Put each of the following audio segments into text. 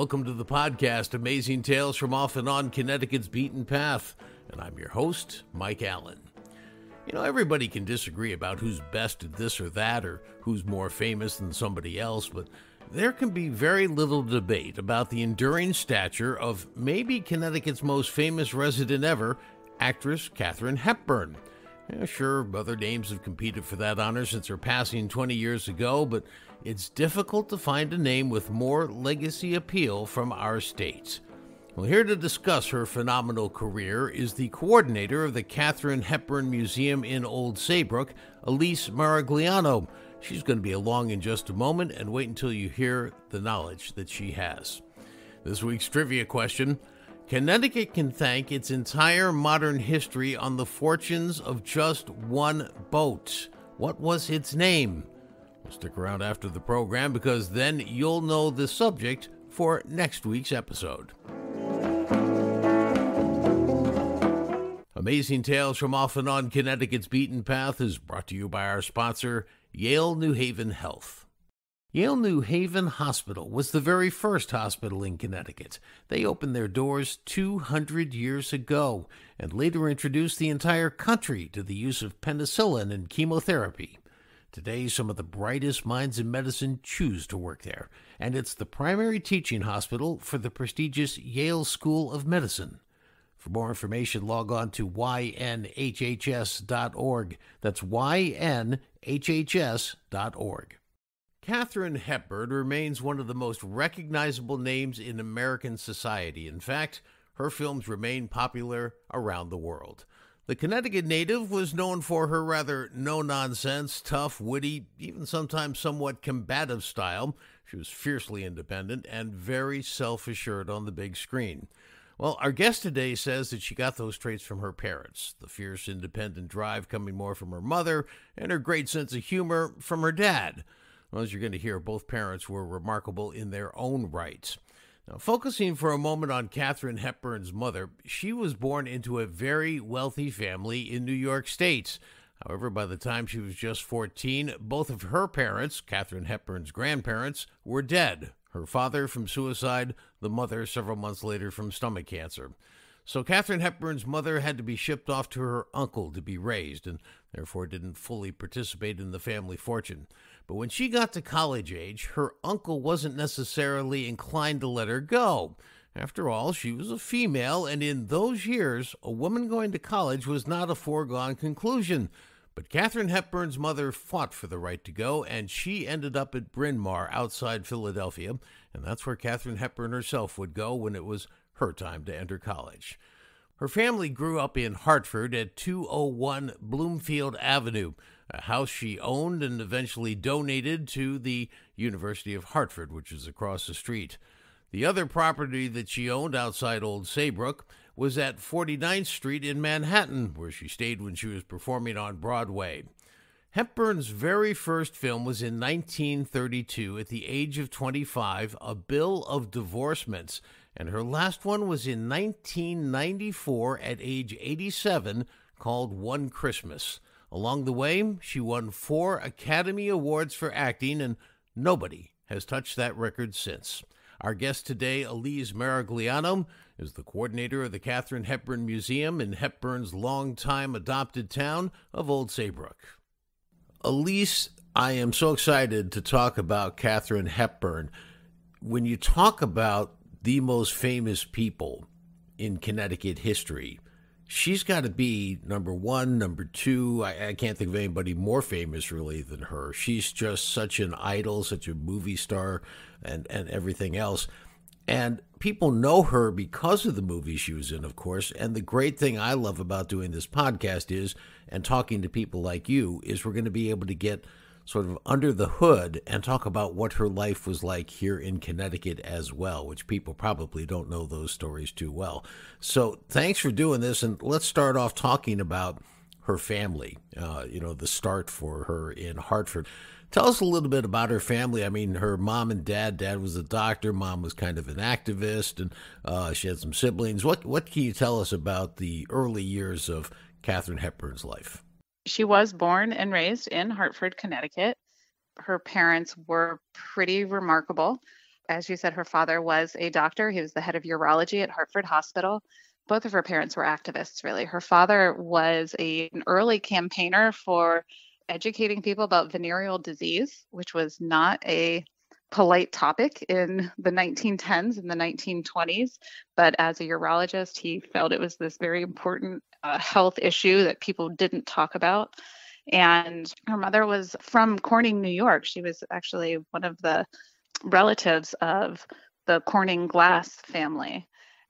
welcome to the podcast Amazing Tales from Off and On Connecticut's Beaten Path. And I'm your host, Mike Allen. You know, everybody can disagree about who's best at this or that, or who's more famous than somebody else, but there can be very little debate about the enduring stature of maybe Connecticut's most famous resident ever, actress Katharine Hepburn. Yeah, sure, other names have competed for that honor since her passing 20 years ago, but it's difficult to find a name with more legacy appeal from our states. Well, here to discuss her phenomenal career is the coordinator of the Katharine Hepburn Museum in Old Saybrook, Elise Maragliano. She's going to be along in just a moment, and wait until you hear the knowledge that she has. This week's trivia question Connecticut can thank its entire modern history on the fortunes of just one boat. What was its name? Stick around after the program because then you'll know the subject for next week's episode. Amazing Tales from Off and On Connecticut's Beaten Path is brought to you by our sponsor, Yale New Haven Health. Yale New Haven Hospital was the very first hospital in Connecticut. They opened their doors 200 years ago and later introduced the entire country to the use of penicillin and chemotherapy. Today, some of the brightest minds in medicine choose to work there, and it's the primary teaching hospital for the prestigious Yale School of Medicine. For more information, log on to ynhhs.org. That's ynhhs.org. Katharine Hepburn remains one of the most recognizable names in American society. In fact, her films remain popular around the world. The Connecticut native was known for her rather no nonsense, tough, witty, even sometimes somewhat combative style. She was fiercely independent and very self assured on the big screen. Well, our guest today says that she got those traits from her parents the fierce, independent drive coming more from her mother, and her great sense of humor from her dad. Well, as you're going to hear, both parents were remarkable in their own rights. Now, focusing for a moment on Katharine Hepburn's mother, she was born into a very wealthy family in New York State. However, by the time she was just 14, both of her parents, Katharine Hepburn's grandparents, were dead her father from suicide, the mother several months later from stomach cancer. So Katharine Hepburn's mother had to be shipped off to her uncle to be raised, and therefore didn't fully participate in the family fortune. But when she got to college age, her uncle wasn't necessarily inclined to let her go. After all, she was a female, and in those years, a woman going to college was not a foregone conclusion. But Katharine Hepburn's mother fought for the right to go, and she ended up at Bryn Mawr outside Philadelphia, and that's where Katharine Hepburn herself would go when it was her time to enter college. Her family grew up in Hartford at 201 Bloomfield Avenue, a house she owned and eventually donated to the University of Hartford, which is across the street. The other property that she owned outside Old Saybrook was at 49th Street in Manhattan, where she stayed when she was performing on Broadway. Hepburn's very first film was in 1932 at the age of 25, A Bill of Divorcements, and her last one was in 1994 at age 87 called One Christmas. Along the way, she won four Academy Awards for acting, and nobody has touched that record since. Our guest today, Elise Maragliano, is the coordinator of the Katharine Hepburn Museum in Hepburn's longtime adopted town of Old Saybrook. Elise, I am so excited to talk about Katharine Hepburn. When you talk about the most famous people in Connecticut history, she's got to be number one, number two. I, I, can't think of anybody more famous really than her. She's just such an idol, such a movie star, and and everything else. And people know her because of the movie she was in, of course. And the great thing I love about doing this podcast is, and talking to people like you, is we're going to be able to get sort of under the hood and talk about what her life was like here in Connecticut as well, which people probably don't know those stories too well. So thanks for doing this. And let's start off talking about her family, uh, you know, the start for her in Hartford. Tell us a little bit about her family. I mean, her mom and dad. Dad was a doctor. Mom was kind of an activist, and uh, she had some siblings. What what can you tell us about the early years of Katharine Hepburn's life? She was born and raised in Hartford, Connecticut. Her parents were pretty remarkable. As you said, her father was a doctor. He was the head of urology at Hartford Hospital. Both of her parents were activists, really. Her father was a, an early campaigner for educating people about venereal disease, which was not a polite topic in the 1910s and the 1920s. But as a urologist, he felt it was this very important uh, health issue that people didn't talk about. And her mother was from Corning, New York. She was actually one of the relatives of the Corning Glass family.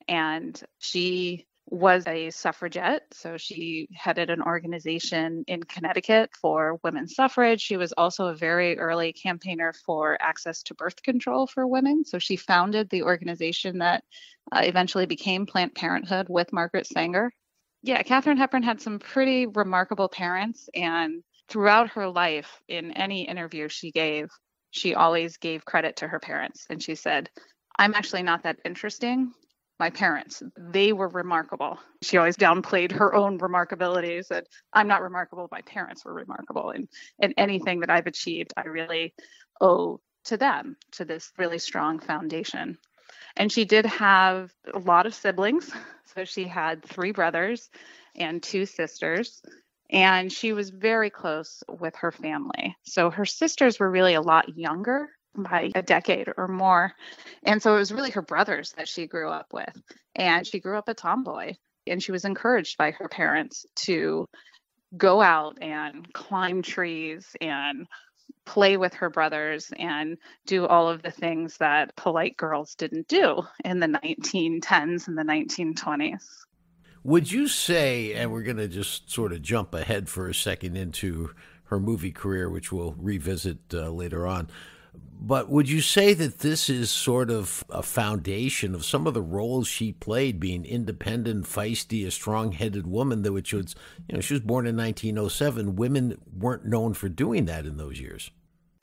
And she was a suffragette. So she headed an organization in Connecticut for women's suffrage. She was also a very early campaigner for access to birth control for women. So she founded the organization that uh, eventually became Planned Parenthood with Margaret Sanger. Yeah, Katharine Hepburn had some pretty remarkable parents. And throughout her life, in any interview she gave, she always gave credit to her parents. And she said, I'm actually not that interesting my parents. They were remarkable. She always downplayed her own remarkabilities and I'm not remarkable, my parents were remarkable. And and anything that I've achieved, I really owe to them, to this really strong foundation. And she did have a lot of siblings. So she had three brothers and two sisters. And she was very close with her family. So her sisters were really a lot younger by a decade or more. And so it was really her brothers that she grew up with. And she grew up a tomboy and she was encouraged by her parents to go out and climb trees and play with her brothers and do all of the things that polite girls didn't do in the 1910s and the 1920s. Would you say, and we're going to just sort of jump ahead for a second into her movie career, which we'll revisit uh, later on, but would you say that this is sort of a foundation of some of the roles she played, being independent, feisty, a strong-headed woman? That which was, you know, she was born in 1907. Women weren't known for doing that in those years.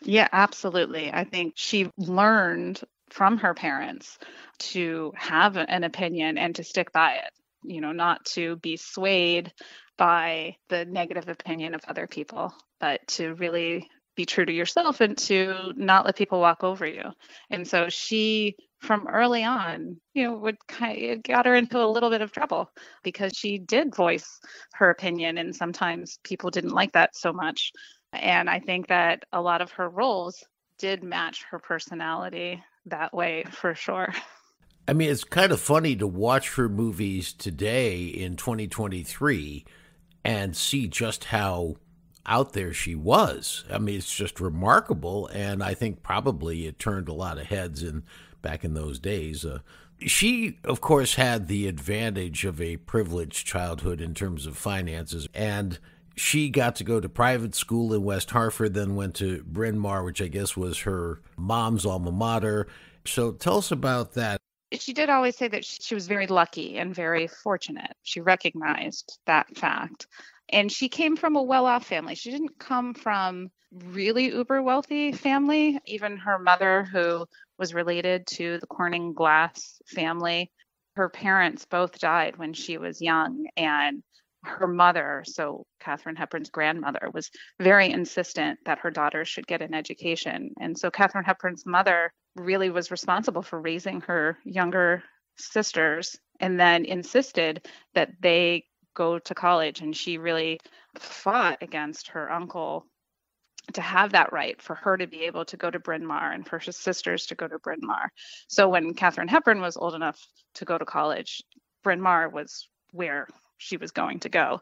Yeah, absolutely. I think she learned from her parents to have an opinion and to stick by it. You know, not to be swayed by the negative opinion of other people, but to really be true to yourself and to not let people walk over you. And so she, from early on, you know, would kind of got her into a little bit of trouble because she did voice her opinion, and sometimes people didn't like that so much. And I think that a lot of her roles did match her personality that way for sure. I mean, it's kind of funny to watch her movies today in 2023 and see just how out there she was. I mean, it's just remarkable, and I think probably it turned a lot of heads in back in those days. Uh, she, of course, had the advantage of a privileged childhood in terms of finances, and she got to go to private school in West Hartford, then went to Bryn Mawr, which I guess was her mom's alma mater. So tell us about that. She did always say that she was very lucky and very fortunate. She recognized that fact and she came from a well-off family. She didn't come from really uber wealthy family. Even her mother who was related to the corning glass family her parents both died when she was young. And her mother so katharine hepburn's grandmother was very insistent that her daughters should get an education. And so katharine hepburn's mother really was responsible for raising her younger sisters and then insisted that they go to college and she really fought against her uncle to have that right for her to be able to go to Bryn Mawr and for her sisters to go to Bryn Mawr. So when Katharine Hepburn was old enough to go to college, Bryn Mawr was where she was going to go.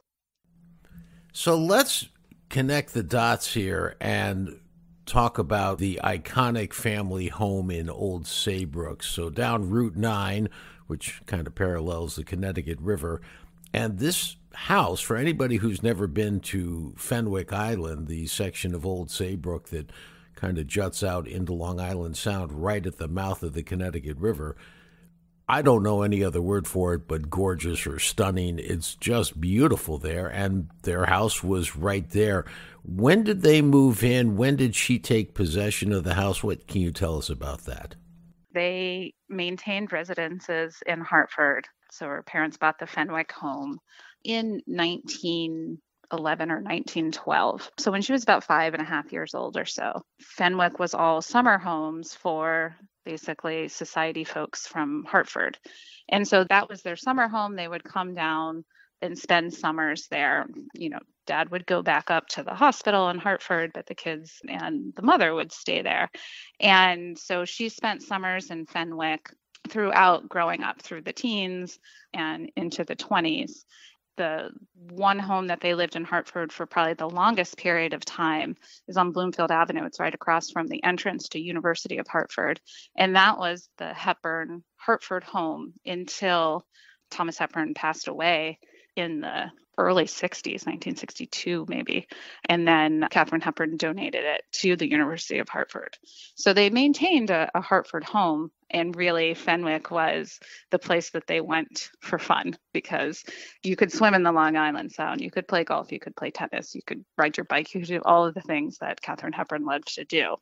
So let's connect the dots here and talk about the iconic family home in Old Saybrook. So down Route 9, which kind of parallels the Connecticut River, and this house, for anybody who's never been to Fenwick Island, the section of Old Saybrook that kind of juts out into Long Island Sound right at the mouth of the Connecticut River, I don't know any other word for it but gorgeous or stunning. It's just beautiful there, and their house was right there. When did they move in? When did she take possession of the house? What can you tell us about that? They maintained residences in Hartford so her parents bought the Fenwick home in 1911 or 1912. So when she was about five and a half years old or so, Fenwick was all summer homes for basically society folks from Hartford. And so that was their summer home. They would come down and spend summers there. You know, dad would go back up to the hospital in Hartford, but the kids and the mother would stay there. And so she spent summers in Fenwick throughout growing up through the teens and into the 20s the one home that they lived in Hartford for probably the longest period of time is on Bloomfield Avenue. It's right across from the entrance to University of Hartford. And that was the Hepburn Hartford home until Thomas Hepburn passed away in the early 60s, 1962 maybe. And then Katharine Hepburn donated it to the University of Hartford. So they maintained a, a, Hartford home. And really, Fenwick was the place that they went for fun because you could swim in the Long Island Sound, you could play golf, you could play tennis, you could ride your bike, you could do all of the things that Katharine Hepburn loved to do.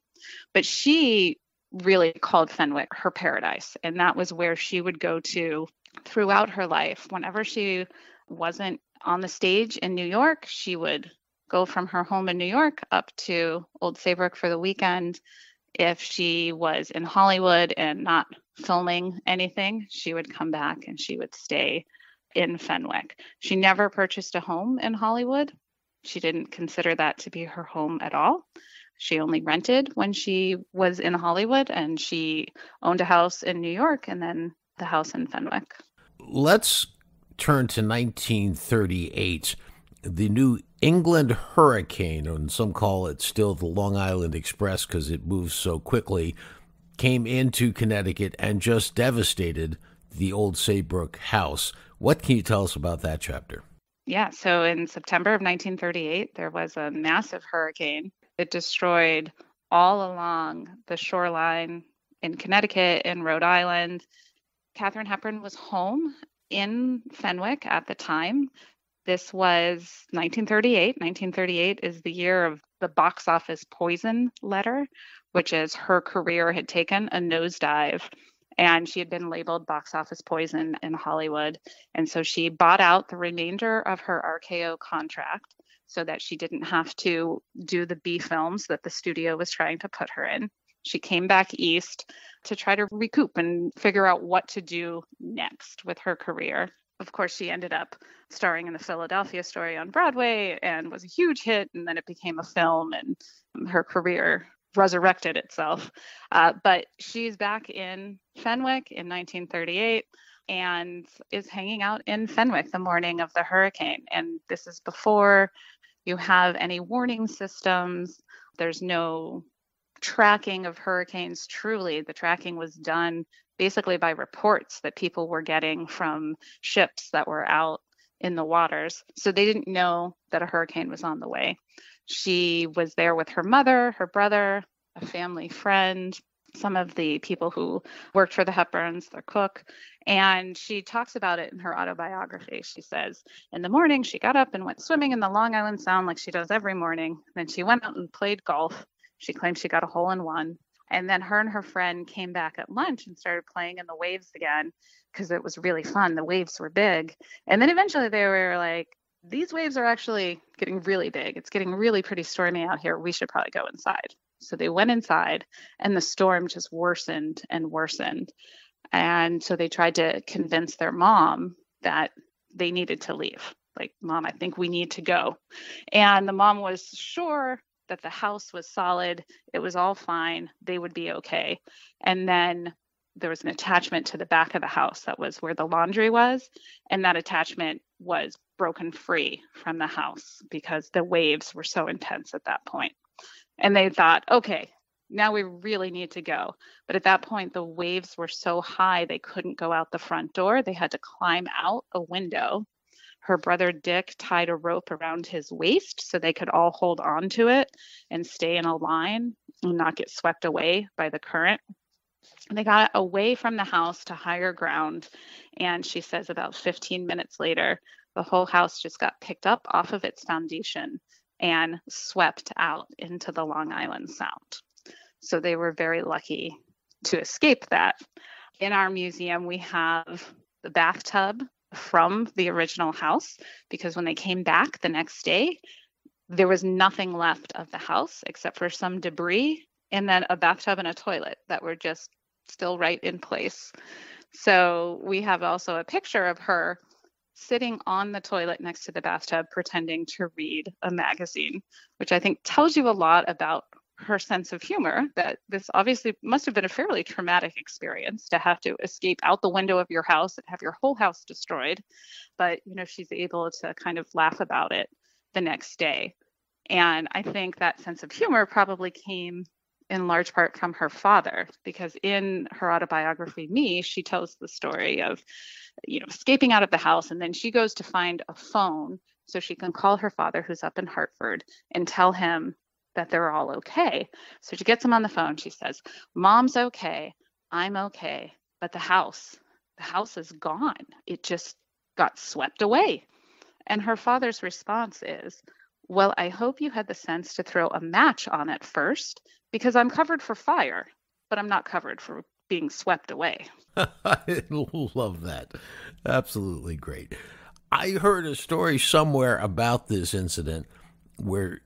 But she really called Fenwick her paradise. And that was where she would go to throughout her life. Whenever she wasn't on the stage in New York, she would go from her home in New York up to Old Saybrook for the weekend. If she was in Hollywood and not filming anything, she would come back and she would stay in Fenwick. She never purchased a home in Hollywood. She didn't consider that to be her home at all. She only rented when she was in Hollywood and she owned a house in New York and then the house in Fenwick. Let's turn to 1938. The New England hurricane, and some call it still the Long Island Express because it moves so quickly, came into Connecticut and just devastated the old Saybrook house. What can you tell us about that chapter? Yeah, so in September of 1938, there was a massive hurricane. It destroyed all along the shoreline in Connecticut and Rhode Island. Katharine Hepburn was home in Fenwick at the time. This was 1938. 1938 is the year of the box office poison letter, which is her career had taken a nosedive and she had been labeled box office poison in Hollywood. And so she bought out the remainder of her RKO contract so that she didn't have to do the B films that the studio was trying to put her in. She came back east to try to recoup and figure out what to do next with her career. Of course, she ended up starring in the Philadelphia story on Broadway and was a huge hit. And then it became a film, and her career resurrected itself. Uh, but she's back in Fenwick in 1938 and is hanging out in Fenwick the morning of the hurricane. And this is before you have any warning systems. There's no tracking of hurricanes truly the tracking was done basically by reports that people were getting from ships that were out in the waters so they didn't know that a hurricane was on the way she was there with her mother her brother a family friend some of the people who worked for the Hepburns, their cook, and she talks about it in her autobiography. She says, In the morning, she got up and went swimming in the Long Island Sound like she does every morning. Then she went out and played golf. She claimed she got a hole in one. And then her and her friend came back at lunch and started playing in the waves again because it was really fun. The waves were big. And then eventually they were like, these waves are actually getting really big. It's getting really pretty stormy out here. We should probably go inside. So they went inside and the storm just worsened and worsened. And so they tried to convince their mom that they needed to leave. Like, mom, I think we need to go. And the mom was sure that the house was solid, it was all fine, they would be okay. And then there was an attachment to the back of the house that was where the laundry was, and that attachment was broken free from the house because the waves were so intense at that point. And they thought, okay, now we really need to go. But at that point, the waves were so high they couldn't go out the front door. They had to climb out a window her brother Dick tied a rope around his waist so they could all hold on to it and stay in a line and not get swept away by the current. They got away from the house to higher ground. And she says about 15 minutes later, the whole house just got picked up off of its foundation and swept out into the Long Island Sound. So they were very lucky to escape that. In our museum, we have the bathtub from the original house because when they came back the next day, there was nothing left of the house except for some debris and then a bathtub and a toilet that were just still right in place. So we have also a picture of her sitting on the toilet next to the bathtub pretending to read a magazine, which I think tells you a lot about her sense of humor that this obviously must have been a fairly traumatic experience to have to escape out the window of your house and have your whole house destroyed but you know she's able to kind of laugh about it the next day. And i think that sense of humor probably came in large part from her father because in her autobiography me she tells the story of you know escaping out of the house and then she goes to find a phone so she can call her father who's up in hartford and tell him that they're all okay. So she gets him on the phone. She says, Mom's okay. I'm okay. But the house, the house is gone. It just got swept away. And her father's response is, Well, I hope you had the sense to throw a match on it first because I'm covered for fire, but I'm not covered for being swept away. I love that. Absolutely great. I heard a story somewhere about this incident where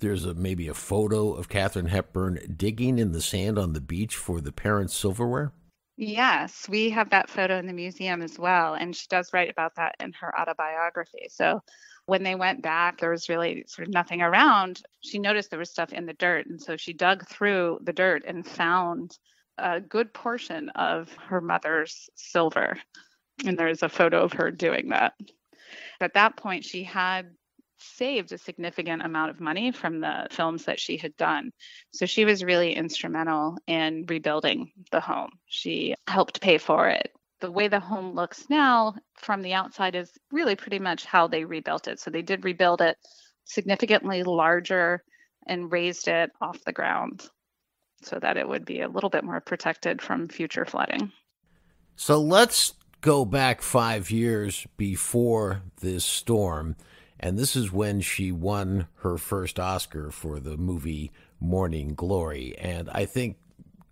there's a maybe a photo of Katharine Hepburn digging in the sand on the beach for the parents' silverware. Yes, we have that photo in the museum as well, and she does write about that in her autobiography. So when they went back, there was really sort of nothing around. She noticed there was stuff in the dirt, and so she dug through the dirt and found a good portion of her mother's silver. And there's a photo of her doing that. At that point, she had saved a significant amount of money from the films that she had done. So she was really instrumental in rebuilding the home. She helped pay for it. The way the home looks now from the outside is really pretty much how they rebuilt it. So they did rebuild it significantly larger and raised it off the ground so that it would be a little bit more protected from future flooding. So let's go back five years before this storm. And this is when she won her first Oscar for the movie Morning Glory. And I think,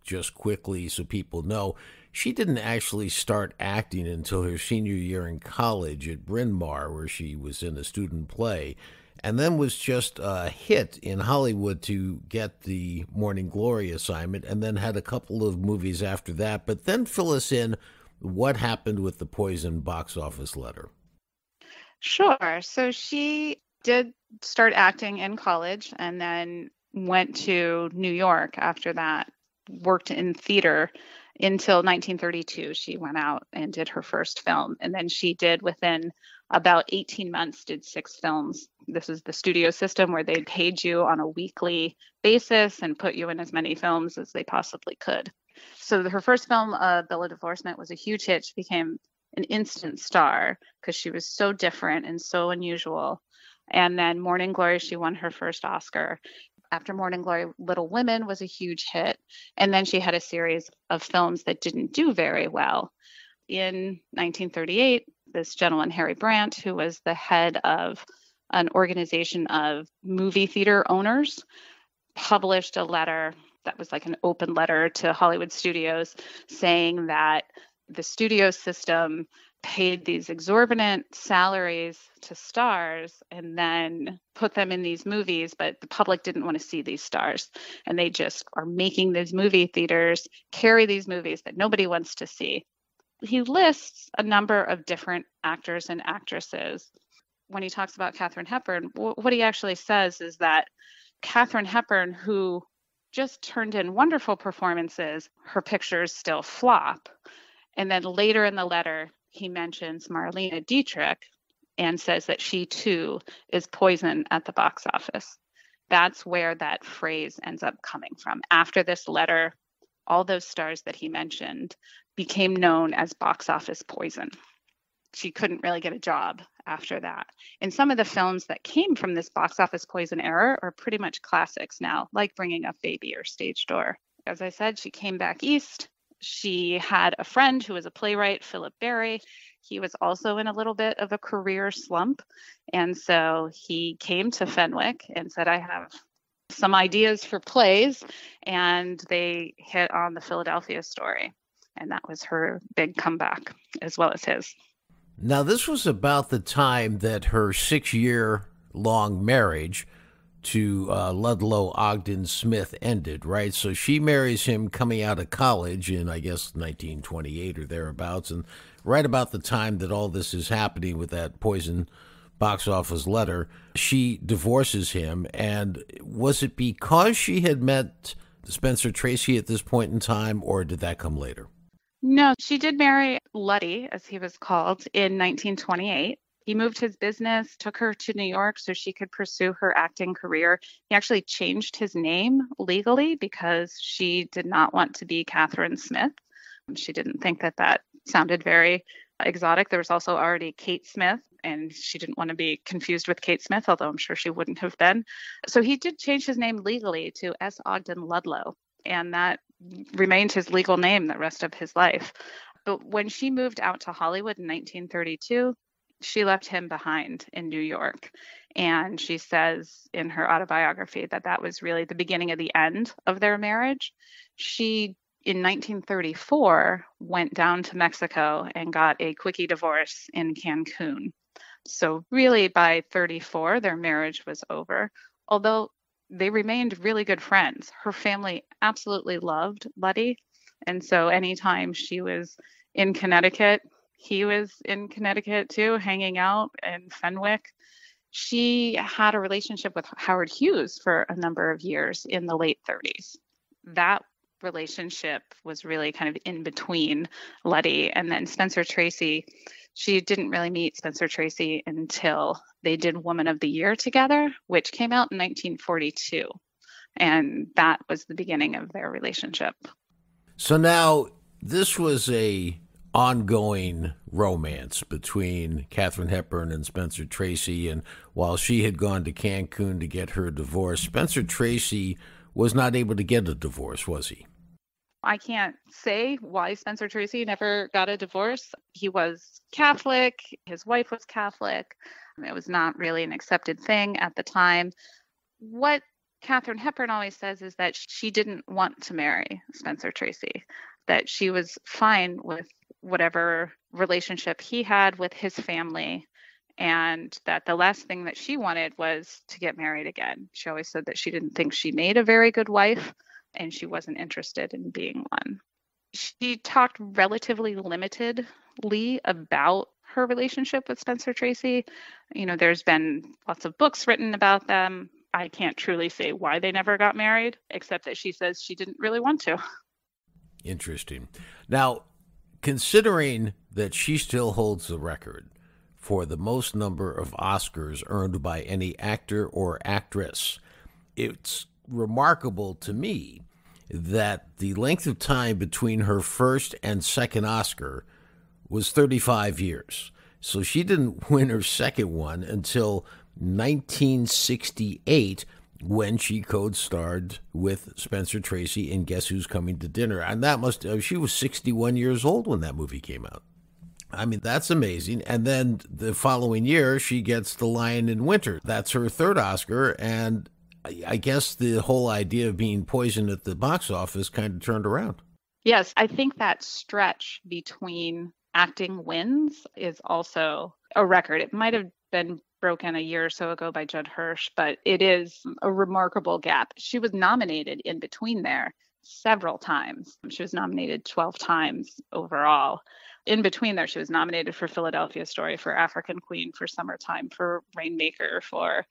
just quickly so people know, she didn't actually start acting until her senior year in college at Bryn Mawr, where she was in a student play, and then was just a hit in Hollywood to get the Morning Glory assignment, and then had a couple of movies after that. But then fill us in what happened with the Poison box office letter. Sure. So she did start acting in college and then went to New York after that, worked in theater until 1932. She went out and did her first film. And then she did within about 18 months, did six films. This is the studio system where they paid you on a weekly basis and put you in as many films as they possibly could. So her first film, uh, Bill of Divorcement, was a huge hit. She became an instant star because she was so different and so unusual. And then Morning Glory, she won her first Oscar. After Morning Glory, Little Women was a huge hit. And then she had a series of films that didn't do very well. In 1938, this gentleman, Harry Brandt, who was the head of an organization of movie theater owners, published a letter that was like an open letter to Hollywood studios saying that the studio system paid these exorbitant salaries to stars and then put them in these movies, but the public didn't want to see these stars. And they just are making these movie theaters carry these movies that nobody wants to see. He lists a number of different actors and actresses. When he talks about Katharine Hepburn, what he actually says is that Katharine Hepburn, who just turned in wonderful performances, her pictures still flop. And then later in the letter, he mentions Marlene Dietrich and says that she too is poison at the box office. That's where that phrase ends up coming from. After this letter, all those stars that he mentioned became known as box office poison. She couldn't really get a job after that. And some of the films that came from this box office poison era are pretty much classics now, like Bringing Up Baby or Stage Door. As I said, she came back east she had a friend who was a playwright, Philip Barry. He was also in a little bit of a career slump. And so he came to Fenwick and said, I have some ideas for plays. And they hit on the Philadelphia story. And that was her big comeback, as well as his. Now, this was about the time that her six year long marriage to uh, Ludlow Ogden Smith ended, right? So she marries him coming out of college in, I guess, 1928 or thereabouts. And right about the time that all this is happening with that poison box office letter, she divorces him. And was it because she had met Spencer Tracy at this point in time, or did that come later? No, she did marry Luddy, as he was called, in 1928. He moved his business, took her to New York so she could pursue her acting career. He actually changed his name legally because she did not want to be Katharine Smith. Um, she didn't think that that sounded very exotic. There was also already Kate Smith, and she didn't want to be confused with Kate Smith, although I'm sure she wouldn't have been. So he did change his name legally to S. Ogden Ludlow, and that remained his legal name the rest of his life. But when she moved out to Hollywood in 1932, she left him behind in New York. And she says in her autobiography that that was really the beginning of the end of their marriage. She, in 1934, went down to Mexico and got a quickie divorce in Cancun. So, really, by 34, their marriage was over. Although they remained really good friends. Her family absolutely loved Luddy. And so, anytime she was in Connecticut, he was in Connecticut too, hanging out in Fenwick. She had a relationship with Howard Hughes for a number of years in the late 30s. That relationship was really kind of in between Luddy and then Spencer Tracy. She didn't really meet Spencer Tracy until they did Woman of the Year together, which came out in 1942. And that was the beginning of their relationship. So now this was a ongoing romance between Katharine Hepburn and Spencer Tracy. And while she had gone to Cancun to get her divorce, Spencer Tracy was not able to get a divorce, was he? I can't say why Spencer Tracy never got a divorce. He was Catholic, his wife was Catholic. Um, it was not really an accepted thing at the time. What Katharine Hepburn always says is that she didn't want to marry Spencer Tracy, that she was fine with whatever relationship he had with his family and that the last thing that she wanted was to get married again. She always said that she didn't think she made a very good wife and she wasn't interested in being one. She talked relatively limitedly about her relationship with Spencer Tracy. You know, there's been lots of books written about them. I can't truly say why they never got married, except that she says she didn't really want to. Interesting. Now, considering that she still holds the record for the most number of Oscars earned by any actor or actress, it's remarkable to me that the length of time between her first and second Oscar was 35 years. So she didn't win her second one until 1968 when she co-starred with Spencer Tracy in Guess Who's Coming to Dinner, and that must uh, she was 61 years old when that movie came out. I mean, that's amazing. And then the following year, she gets The Lion in Winter. That's her third Oscar, and I guess the whole idea of being poisoned at the box office kind of turned around. Yes, I think that stretch between acting wins is also a record. It might have been broken a year or so ago by Judd Hirsch, but it is a remarkable gap. She was nominated in between there several times. She was nominated 12 times overall. In between there, she was nominated for Philadelphia Story, for African Queen, for Summertime, for Rainmaker, for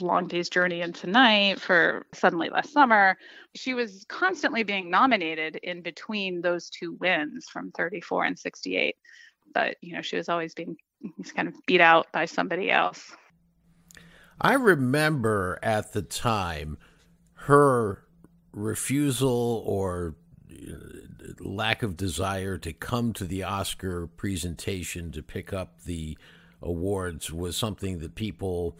Long Day's Journey into Night, for Suddenly Last Summer. She was constantly being nominated in between those two wins from 34 and 68. But, you know, she was always being kind of beat out by somebody else. I remember at the time her refusal or uh, lack of desire to come to the Oscar presentation to pick up the awards was something that people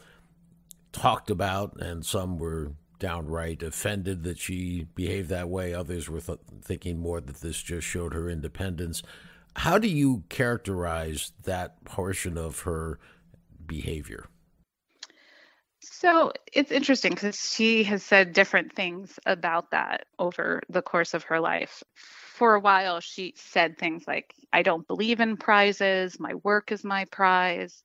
talked about, and some were downright offended that she behaved that way. Others were th- thinking more that this just showed her independence. How do you characterize that portion of her behavior? So it's interesting because she has said different things about that over the course of her life. For a while, she said things like, I don't believe in prizes, my work is my prize.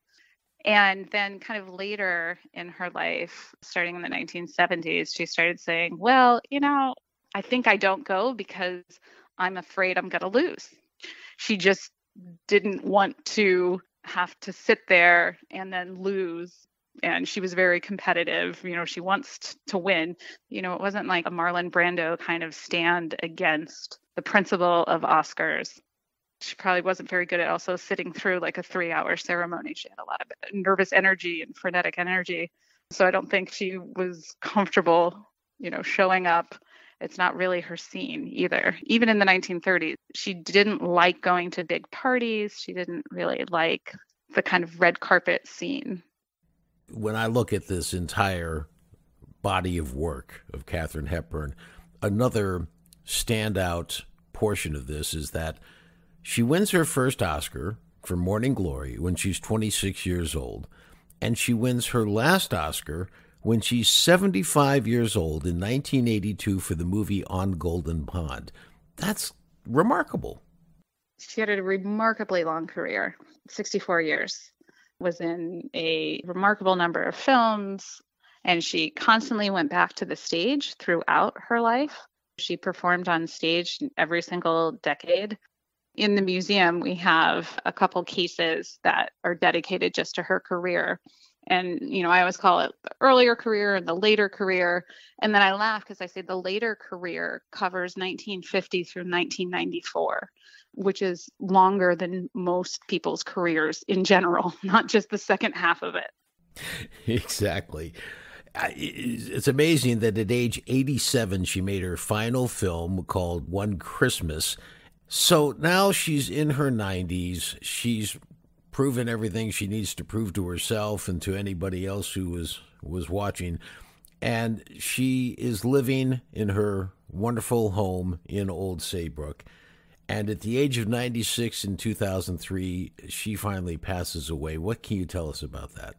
And then, kind of later in her life, starting in the 1970s, she started saying, Well, you know, I think I don't go because I'm afraid I'm going to lose. She just didn't want to have to sit there and then lose. And she was very competitive. You know, she wants to win. You know, it wasn't like a Marlon Brando kind of stand against the principle of Oscars she probably wasn't very good at also sitting through like a three hour ceremony. She had a lot of nervous energy and frenetic energy. So I don't think she was comfortable, you know, showing up. It's not really her scene either. Even in the 1930s, she didn't like going to big parties. She didn't really like the kind of red carpet scene. When I look at this entire body of work of Katharine Hepburn, another standout portion of this is that she wins her first Oscar for Morning Glory when she's 26 years old, and she wins her last Oscar when she's 75 years old in 1982 for the movie On Golden Pond. That's remarkable. She had a remarkably long career 64 years, was in a remarkable number of films, and she constantly went back to the stage throughout her life. She performed on stage every single decade in the museum, we have a couple cases that are dedicated just to her career. And, you know, I always call it the earlier career and the later career. And then I laugh because I say the later career covers 1950 through 1994, which is longer than most people's careers in general, not just the second half of it. Exactly. It's amazing that at age 87, she made her final film called One Christmas so now she's in her 90s. She's proven everything she needs to prove to herself and to anybody else who was was watching. And she is living in her wonderful home in Old Saybrook. And at the age of 96 in 2003, she finally passes away. What can you tell us about that?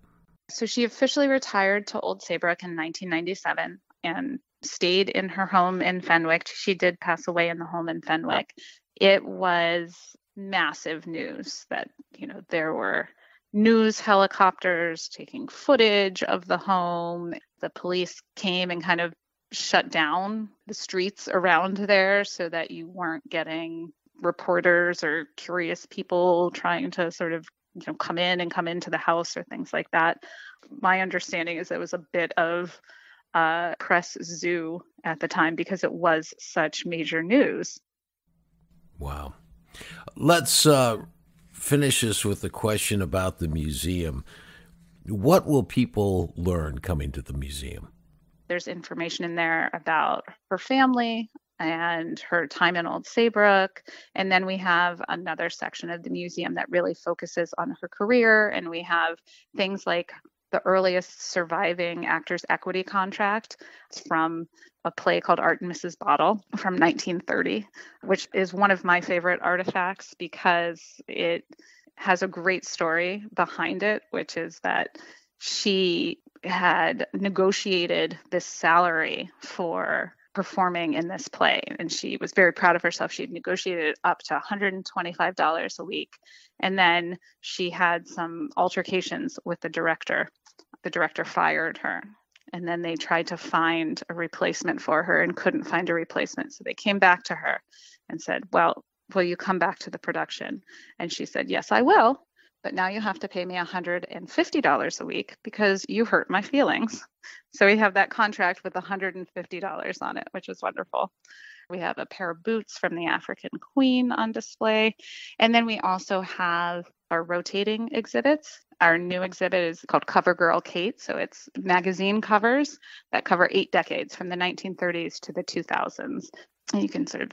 So she officially retired to Old Saybrook in 1997 and stayed in her home in Fenwick. She did pass away in the home in Fenwick it was massive news that, you know, there were news helicopters taking footage of the home. The police came and kind of shut down the streets around there so that you weren't getting reporters or curious people trying to sort of you know come in and come into the house or things like that my understanding is it was a bit of a press zoo at the time because it was such major news Wow. Let's uh, finish this with a question about the museum. What will people learn coming to the museum? There's information in there about her family and her time in Old Saybrook. And then we have another section of the museum that really focuses on her career. And we have things like the earliest surviving actors equity contract from a play called Art and Mrs. Bottle from 1930, which is one of my favorite artifacts because it has a great story behind it, which is that she had negotiated this salary for performing in this play. And she was very proud of herself. She had negotiated up to $125 a week. And then she had some altercations with the director the director fired her and then they tried to find a replacement for her and couldn't find a replacement. So they came back to her and said well will you come back to the production? And she said yes i will but now you have to pay me $150 a week because you hurt my feelings. So we have that contract with $150 on it which is wonderful. We have a pair of boots from the African Queen on display. And then we also have our rotating exhibits. Our new exhibit is called Cover Girl Kate. So it's magazine covers that cover eight decades from the 1930s to the 2000s. And you can sort of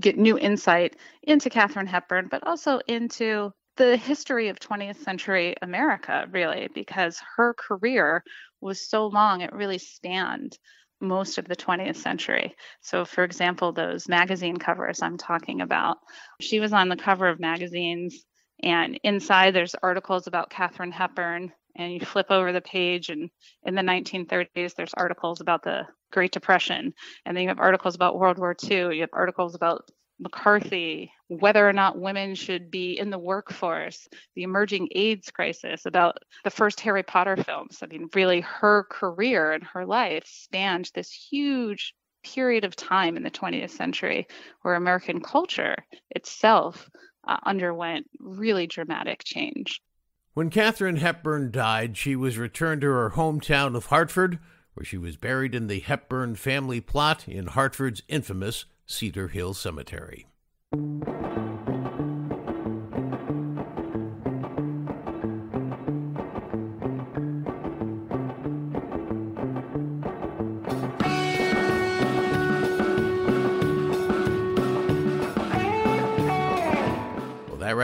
get new insight into Katharine Hepburn, but also into the history of 20th century America, really, because her career was so long, it really spanned most of the 20th century. So, for example, those magazine covers I'm talking about, she was on the cover of magazines, and inside there's articles about Katharine Hepburn. And you flip over the page, and in the 1930s, there's articles about the Great Depression, and then you have articles about World War II. You have articles about McCarthy, whether or not women should be in the workforce, the emerging AIDS crisis, about the first Harry Potter films. I mean, really, her career and her life spanned this huge period of time in the 20th century where American culture itself uh, underwent really dramatic change. When Katharine Hepburn died, she was returned to her hometown of Hartford, where she was buried in the Hepburn family plot in Hartford's infamous Cedar Hill Cemetery.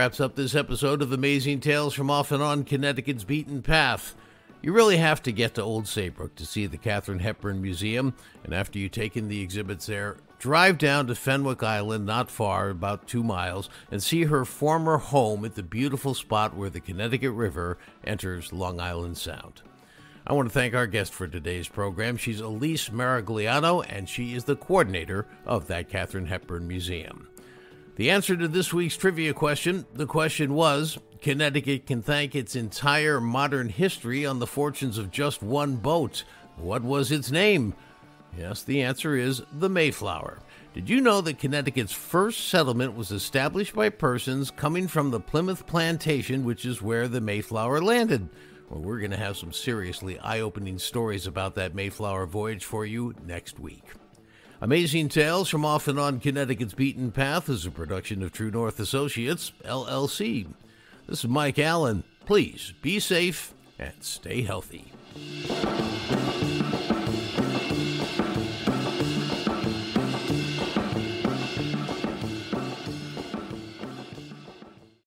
Wraps up this episode of Amazing Tales from Off and On Connecticut's Beaten Path. You really have to get to Old Saybrook to see the Katharine Hepburn Museum, and after you take in the exhibits there, drive down to Fenwick Island, not far, about two miles, and see her former home at the beautiful spot where the Connecticut River enters Long Island Sound. I want to thank our guest for today's program. She's Elise Maragliano, and she is the coordinator of that Katharine Hepburn Museum. The answer to this week's trivia question the question was Connecticut can thank its entire modern history on the fortunes of just one boat. What was its name? Yes, the answer is the Mayflower. Did you know that Connecticut's first settlement was established by persons coming from the Plymouth Plantation, which is where the Mayflower landed? Well, we're going to have some seriously eye opening stories about that Mayflower voyage for you next week. Amazing Tales from Off and On Connecticut's Beaten Path is a production of True North Associates, LLC. This is Mike Allen. Please be safe and stay healthy.